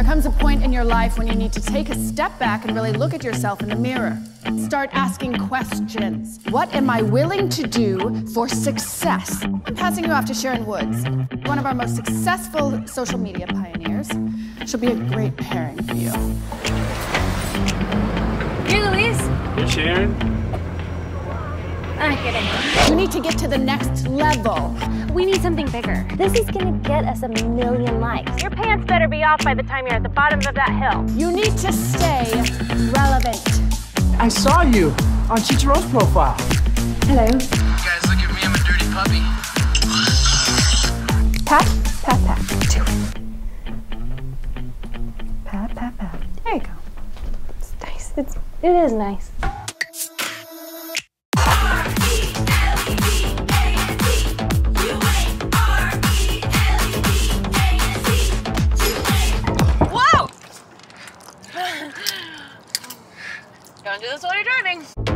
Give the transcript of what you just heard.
There comes a point in your life when you need to take a step back and really look at yourself in the mirror. Start asking questions. What am I willing to do for success? I'm passing you off to Sharon Woods, one of our most successful social media pioneers. She'll be a great pairing for you. Here, Luis. Hey, Sharon. Ah, get in. You need to get to the next level. We need something bigger. This is gonna get us a million likes. Your pants better be off by the time you're at the bottom of that hill. You need to stay relevant. I saw you on Chicharo's profile. Hello. Guys, look at me. I'm a dirty puppy. Pat, pat, pat. Do it. Pat, pat, pat. There you go. It's nice. It's, it is nice. Don't do this while you're driving.